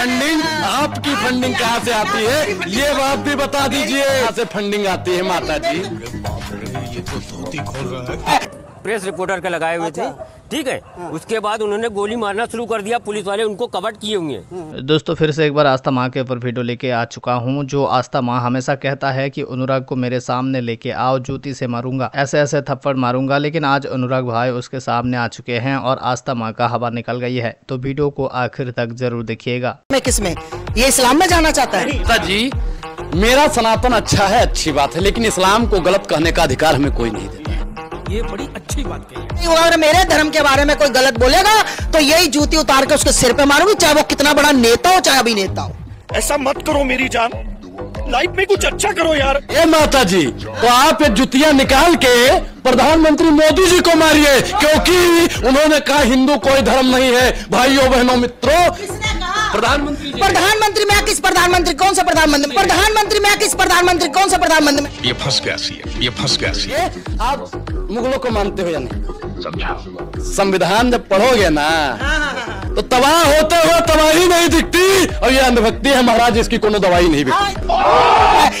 Funding आपकी funding कहाँ से आती है? ये बात भी बता दीजिए। कहाँ से फंडिंग आती है माता जी ये तो खोल रहा है। दोस्तों फिर से एक बार आस्था माँ के ऊपर वीडियो लेके आ चुका हूँ जो आस्था माँ हमेशा कहता है कि अनुराग को मेरे सामने लेके आओ जूती से मारूँगा। ऐसे ऐसे थप्पड़ मारूँगा लेकिन आज अनुराग भाई उसके सामने आ चुके हैं और आस्था माँ का हवा निकल गई है। तो वीडियो को आखिर तक ज़रूर देखिएगा। में किसमें? ये इस्लाम में जाना चाहता है? जी मेरा सनातन अच्छा है अच्छी बात है लेकिन इस्लाम को गलत कहने का अधिकार हमें कोई नहीं देता। ये बड़ी अच्छी बात कही है। अगर मेरे धर्म के बारे में कोई गलत बोलेगा तो यही जूती उतार के उसके सिर पे मारूँगी चाहे वो कितना बड़ा नेता हो चाहे अभिनेता हो। ऐसा मत करो मेरी जान। लाइफ में कुछ अच्छा करो यार। ए माता जी तो आप ये जुतियाँ निकाल के प्रधानमंत्री मोदी जी को मारिए क्योंकि उन्होंने कहा हिंदू कोई धर्म नहीं है। भाइयों बहनों मित्रों प्रधानमंत्री प्रधानमंत्री मैं किस प्रधानमंत्री कौन सा प्रधानमंत्री प्रधानमंत्री मैं किस प्रधानमंत्री कौन सा प्रधानमंत्री में? ये फंस गया सी ये फंस गया सी। आप मुगलों को मानते हो या नहीं? संविधान जब पढ़ोगे ना तो तबाह होते हुए तबाही नहीं दिखती और ये अंधभक्ति है महाराज इसकी कोनो दवाई नहीं बिकती।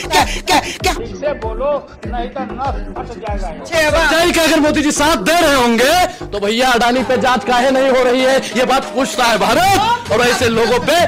क्या क्या क्या? सच्चाई का अगर मोदी जी साथ दे रहे होंगे तो भैया अडानी पे जाँच काहे नहीं हो रही है? ये बात पूछता है भारत और ऐसे लोगों पे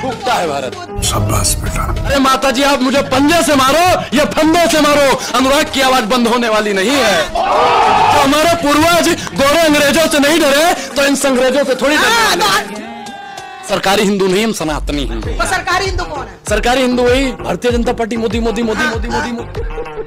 फूकता है भारत। शाबाश बेटा। अरे माता जी आप मुझे पंजे से मारो या फंदे से मारो अनुराग की आवाज़ बंद होने वाली नहीं है। तो हमारे पूर्वज गोरे अंग्रेज़ों से नहीं डरे तो इन अंग्रेज़ों से थोड़ी हाँ, डरे तो- सरकारी हिंदू नहीं हम सनातनी हिंदू सरकारी हिंदू कौन है? सरकारी हिंदू वही भारतीय जनता पार्टी मोदी मोदी मोदी मोदी मोदी मोदी।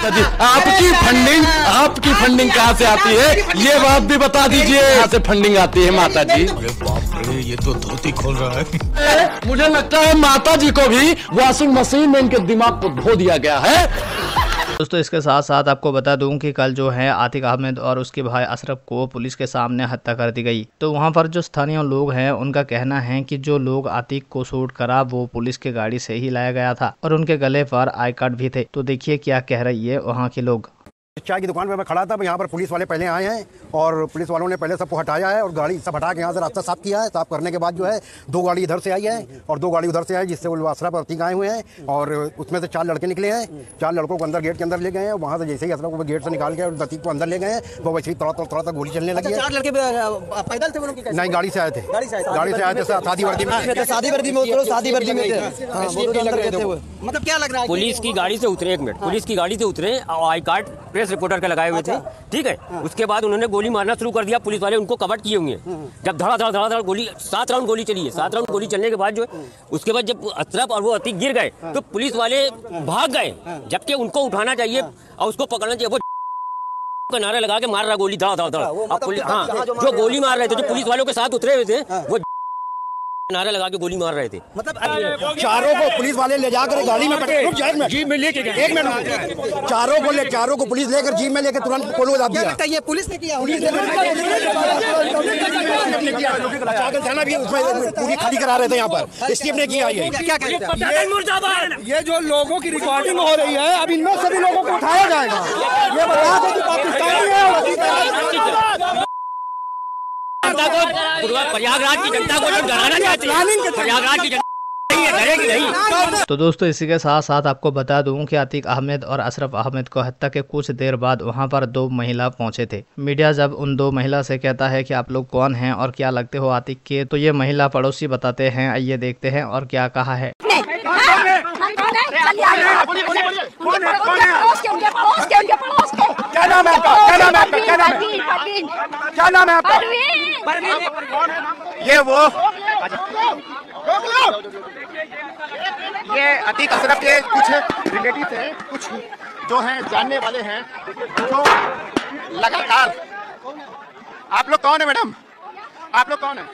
अच्छा जी, आपकी फंडिंग आपकी फंडिंग कहाँ से आती है? ये बात भी बता दीजिए। कहाँ से फंडिंग आती है माता जी अरे बाप रे ये तो धोती खोल रहा है। मुझे लगता है माता जी को भी वॉशिंग मशीन में इनके दिमाग को धो दिया गया है। दोस्तों, इसके साथ साथ आपको बता दूँ कि कल जो है आतिक अहमद और उसके भाई अशरफ को पुलिस के सामने हत्या कर दी गई। तो वहाँ पर जो स्थानीय लोग हैं, उनका कहना है कि जो लोग आतिक को शूट करा, वो पुलिस की गाड़ी से ही लाया गया था और उनके गले पर आई कार्ड भी थे। तो देखिए क्या कह रही है वहाँ के लोग। चाय की दुकान पर मैं खड़ा था यहाँ पर पुलिस वाले पहले आए हैं और पुलिस वालों ने पहले सबको हटाया है और गाड़ी सब हटा के यहाँ से रास्ता साफ़ किया है। साफ़ करने के बाद जो है दो गाड़ी इधर से आई है और दो गाड़ी उधर से आई जिससे वो और अतीक आए हुए हैं और उसमें से चार लड़के निकले हैं। चार लड़कों को अंदर गेट के अंदर ले गए हैं वहाँ से जैसे ही अशरफ को गेट से निकाल के और अतीक को अंदर ले गए हैं वो वैसे ही थोड़ा थोड़ा थोड़ा सा गोली चलने लगी चार लड़के पैदल थे? नहीं गाड़ी से आए थे। गाड़ी से आए थे। गाड़ी से आए थे शादी वर्दी में अच्छा, शादी वर्दी में उतरो शादी वर्दी में हाँ। मतलब क्या लग रहा है पुलिस की गाड़ी से उतरे एक मिनट पुलिस की गाड़ी से उतरे आई कार्ड प्रेस रिपोर्टर के लगाए हुए थे। ठीक है? उसके बाद उन्होंने गोली मारना शुरू कर दिया पुलिस वाले उनको कवर किए हुए हैं। जब धड़ा धड़ा धड़ा धड़ा गोली सात राउंड गोली चली है। सात राउंड गोली चलने के बाद जो है उसके बाद जब अशरफ और वो अतीक गिर गए तो पुलिस वाले भाग गए जबकि उनको उठाना चाहिए और उसको पकड़ना चाहिए। वो का नारा लगा के मार रहा गोली धड़ा धड़ा धड़ा अब पुलिस हाँ जो गोली मार रहे थे जो पुलिस वालों के साथ उतरे हुए थे वो नारा लगा के गोली मार रहे थे। मतलब चारों को पुलिस वाले ले जाकर गाड़ी में बैठे। रुक जाए जीप में लेके गए। एक मिनट चारों को ले चारों को पुलिस लेकर जीप में लेकर तुरंत कोलो दाब क्या दिया लगता है ये पुलिस ने किया? पुलिस ने थाना भी उसमें पूरी खाली करा रहे थे यहाँ पर। स्टीफ ने किया ये। क्या कहते हैं? ये जो लोगों की रिकॉर्डिंग हो रही है अब इनमें सभी लोगों को उठाया जाएगा। ये बता दो कि पाकिस्तानी है जनता को प्रयागराज की जनता को जो डराना चाहते हैं प्रयागराज की जनता नहीं है नहीं? तो दोस्तों इसी के साथ साथ आपको बता दूँ कि आतिक अहमद और अशरफ अहमद को हत्या के कुछ देर बाद वहाँ पर दो महिला पहुँचे थे। मीडिया जब उन दो महिला से कहता है कि आप लोग कौन हैं और क्या लगते हो आतिक के तो ये महिला पड़ोसी बताते हैं। आइए देखते हैं और क्या कहा है। क्या नाम है आपका क्या नाम है आपका क्या नाम है क्या नाम है आपका ये वो ये अतीक अशरफ के कुछ रिलेटिव हैं कुछ जो हैं जानने वाले हैं जो लगातार आप लोग कौन है मैडम? आप लोग कौन है?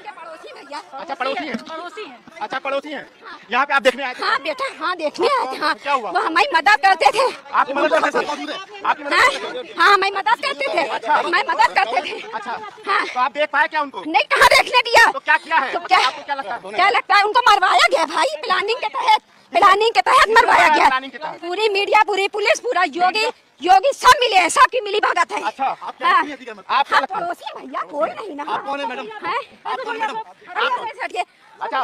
अच्छा पड़ोसी हैं। पड़ोसी हैं। अच्छा पड़ोसी हैं। यहाँ पे आप देखने आए थे। हाँ बेटा हाँ देखने आए थे हाँ। क्या हुआ? वो हमारी मदद करते थे। आपकी मदद करते थे? मौजूद है मदद हाँ करते थे? हाँ हमारी मदद करते थे। हमारी मदद करते थे। अच्छा। हाँ। तो आप देख पाए क्या उनको? नहीं कहाँ देखने दिया तो क्या किया है? तो क्या क्या लगता है? क्या लगता है? उनको मरवाया गया भाई प्लानिंग के तहत। प्लानिंग के तहत मरवाया गया। पूरी मीडिया पूरी पुलिस पूरा योगी। योगी सब मिले हैं सबकी मिली भगत है। अच्छा आप हाँ। है? आप हाँ, पड़ोसी भैया कोई नहीं ना। आप कौन है मैडम? आप कौन मैडम? अरे, अरे, हटिए। अच्छा।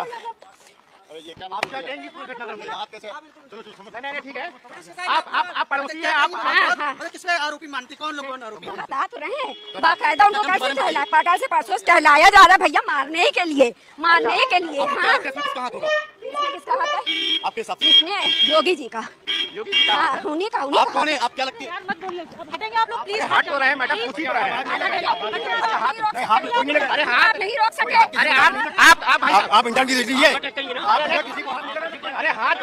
आप क्या कहेंगी पूरी घटना आप कैसे चलो चलो समझ नहीं नहीं, ठीक है। आप आप आप पड़ोसी हैं आप हाँ, आरोपी मानती? कौन लोग कौन आरोपी? बता तो रहे हैं। बाकायदा उनको कैसे टहला बाकायदा से परसों टहलाया जा रहा भैया मारने के लिए मारने के लिए हाँ। कहाँ होगा? इसमें किसका हाथ है? आपके साथ योगी जी का योगी जी का। हाँ उन्हीं का उन्हीं आप कौन है आप क्या लगती है हटेंगे आप लोग प्लीज़ हाथ हो रहे मैडम पूछ ही तो रहे हैं हाथ तो नहीं आप नहीं रोक सके अरे आप आप आप आप, आप इंटरव्यू दे दीजिए आप अगर किसी को हाथ नहीं लगाइए। अरे हाथ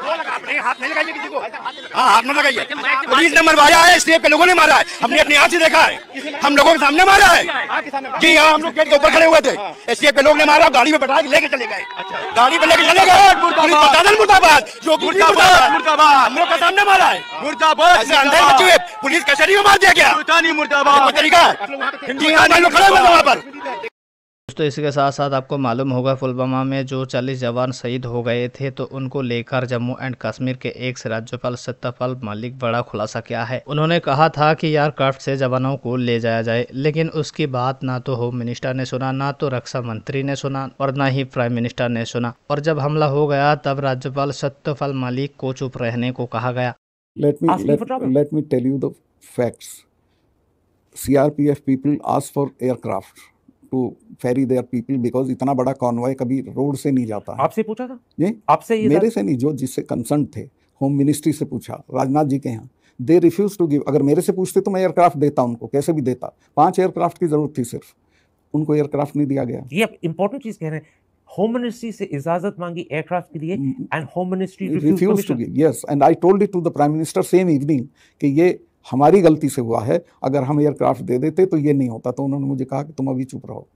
हाथ नहीं लगाइए किसी को। हाँ हाथ मत लगाइए। पुलिस ने मरवाया है इसलिए के लोगों ने मारा है। हमने अपनी आँख से देखा है। हम लोगों के सामने मारा है। जी हाँ हम लोग गेट के ऊपर खड़े हुए थे। एसटीएफ के लोग ने मारा गाड़ी में बैठा के लेके चले गए। गाड़ी में लेके चले गए। मुर्दाबाद। जो मुर्दाबाद मुर्दाबाद। हम लोग के सामने मारा है। मुर्दाबाद हुए। पुलिस कचहरी में मार दिया गया। मुर्दाबाद। तरीका है जी हाँ लोग खड़े हुए वहाँ पर। दोस्तों इसके साथ साथ आपको मालूम होगा पुलवामा में जो 40 जवान शहीद हो गए थे तो उनको लेकर जम्मू एंड कश्मीर के एक राज्यपाल सत्यपाल मलिक बड़ा खुलासा किया है। उन्होंने कहा था कि एयरक्राफ्ट से जवानों को ले जाया जाए लेकिन उसकी बात ना तो होम मिनिस्टर ने सुना ना तो रक्षा मंत्री ने सुना और न ही प्राइम मिनिस्टर ने सुना। और जब हमला हो गया तब राज्यपाल सत्यपाल मलिक को चुप रहने को कहा गया। Let me Asking let, for let me tell you the facts. CRPF people ask for aircraft. To ferry their people because इतना बड़ा कॉन्वॉय कभी रोड से नहीं जाता। आपसे पूछा था? ये आपसे मेरे से नहीं जो जिससे कंसर्न थे होम मिनिस्ट्री से पूछा राजनाथ जी के यहाँ। दे रिफ्यूज टू गिव अगर मेरे से पूछते तो मैं एयरक्राफ्ट देता उनको कैसे भी देता। पाँच एयरक्राफ्ट की ज़रूरत थी सिर्फ़। उनको एयरक्राफ्ट नहीं दिया गया। ये इंपॉर्टेंट चीज़ कह रहे हैं। होम मिनिस्ट्री से इजाज़त मांगी एयरक्राफ्ट के लिए and home ministry refuse to give yes and I told it to the prime minister same evening कि ये हमारी गलती से हुआ है अगर हम एयरक्राफ्ट दे देते तो ये नहीं होता। तो उन्होंने मुझे कहा कि तुम अभी चुप रहो।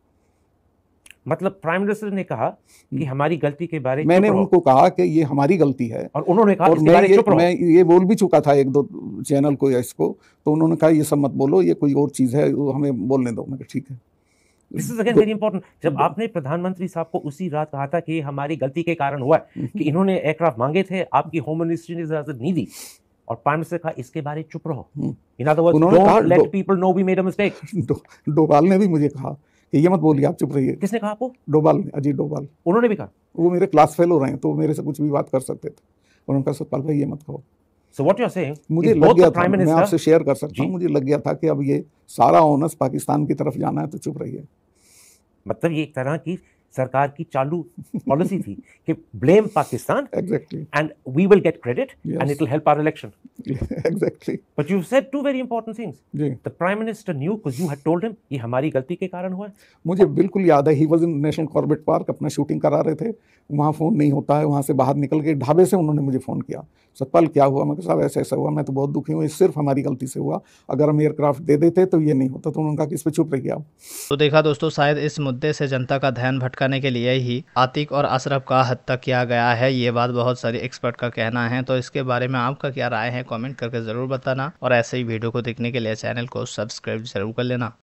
मतलब प्राइम मिनिस्टर ने कहा कि हमारी गलती के बारे में मैंने उनको कहा कि ये हमारी गलती है। और उन्होंने कहा और मैं ये मैं ये बोल भी चुका था एक दो चैनल को या इसको तो उन्होंने कहा ये सब मत बोलो ये कोई और चीज़ है वो हमें बोलने दो। मैं ठीक है। This is again very important जब आपने प्रधानमंत्री साहब को उसी रात कहा था कि हमारी गलती के कारण हुआ है कि इन्होंने एयरक्राफ्ट मांगे थे आपकी होम मिनिस्ट्री ने इजाज़त नहीं दी और प्राइम मिनिस्टर कहा इसके बारे में चुप रहो। In other words don't let people know we made a mistake Doval ने भी मुझे कहा कि ये मत बोलिए आप चुप रहिए। किसने कहा आपको? डोभाल ने अजीत डोभाल उन्होंने भी कहा। वो मेरे क्लास फेलो रहे हैं तो मेरे से कुछ भी बात कर सकते थे। और उनका सतपाल भाई ये मत कहो। So what you are saying मुझे लग गया था मैं आपसे शेयर कर सकता। हूँ मुझे लग गया था कि अब ये सारा ओनस पाकिस्तान की तरफ़ जाना है तो चुप रहिए। मतलब ये एक तरह की सरकार की चालू पॉलिसी थी कि blame Pakistan exactly and we will get credit and Yes. it will help our election. Exactly But you've said two very important things. जी. The prime minister knew because you had told him ये हमारी गलती के कारण हुआ है. मुझे बिल्कुल याद है he was in National Corbett Park अपना शूटिंग करा रहे थे। वहाँ फ़ोन नहीं होता है वहाँ से बाहर निकल के ढाबे से उन्होंने मुझे फ़ोन किया। सतपाल क्या हुआ? मैं साहब ऐसा ऐसा हुआ मैं तो बहुत दुखी हूँ ये सिर्फ़ हमारी गलती से हुआ। अगर हम एयरक्राफ्ट दे देते तो ये नहीं होता। तो उन्होंने कहा कि इस पर चुप रहिए आप। तो देखा दोस्तों शायद इस मुद्दे से जनता का ध्यान भटकाने के लिए ही आतिक और अशरफ का हत्या किया गया है। ये बात बहुत सारे एक्सपर्ट का कहना है तो इसके बारे में आपका क्या राय है? कॉमेंट करके ज़रूर बताना और ऐसे ही वीडियो को देखने के लिए चैनल को सब्सक्राइब ज़रूर कर लेना।